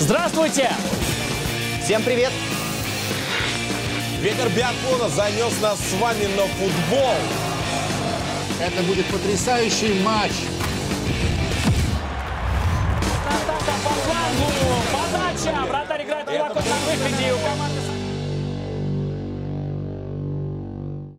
Здравствуйте! Всем привет! Ветер биатлона занес нас с вами на футбол. Это будет потрясающий матч. По флангу, подача, вратарь играет глубоко на выходе, у команды